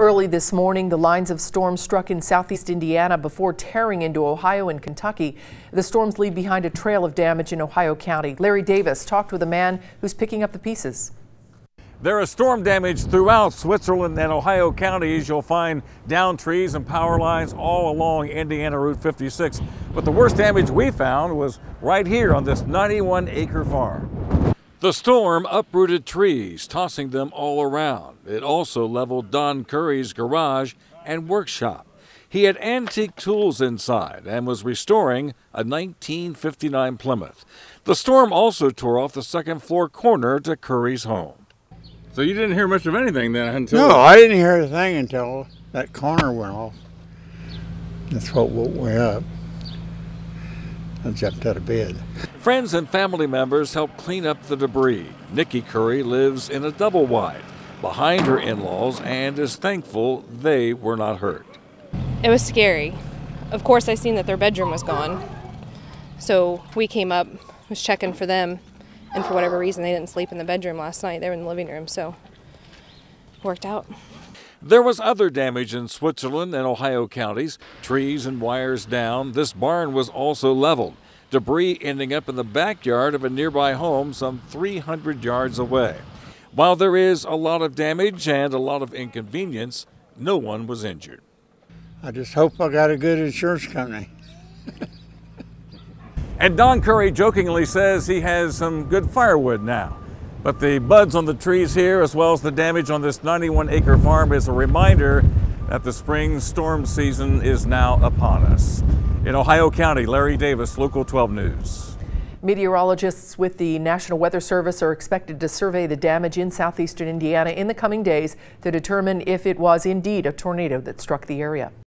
Early this morning, the lines of storms struck in southeast Indiana before tearing into Ohio and Kentucky. The storms leave behind a trail of damage in Ohio County. Larry Davis talked with a man who's picking up the pieces. There is storm damage throughout Switzerland and Ohio counties. You'll find down trees and power lines all along Indiana Route 56. But the worst damage we found was right here on this 91 acre farm. The storm uprooted trees, tossing them all around. It also leveled Don Curry's garage and workshop. He had antique tools inside and was restoring a 1959 Plymouth. The storm also tore off the second floor corner to Curry's home. So you didn't hear much of anything then until. No, I didn't hear a thing until that corner went off. That's what woke me up. I jumped out of bed. Friends and family members help clean up the debris. Nikki Curry lives in a double wide behind her in laws and is thankful they were not hurt. It was scary. Of course, I seen that their bedroom was gone. So we came up, was checking for them, and for whatever reason, they didn't sleep in the bedroom last night. They were in the living room, so worked out. There was other damage in Switzerland and Ohio counties, trees and wires down. This barn was also leveled, debris ending up in the backyard of a nearby home some 300 yards away. While there is a lot of damage and a lot of inconvenience, no one was injured. I just hope I got a good insurance company. and Don Curry jokingly says he has some good firewood now. But the buds on the trees here, as well as the damage on this 91 acre farm, is a reminder that the spring storm season is now upon us. In Ohio County, Larry Davis, Local 12 News. Meteorologists with the National Weather Service are expected to survey the damage in southeastern Indiana in the coming days to determine if it was indeed a tornado that struck the area.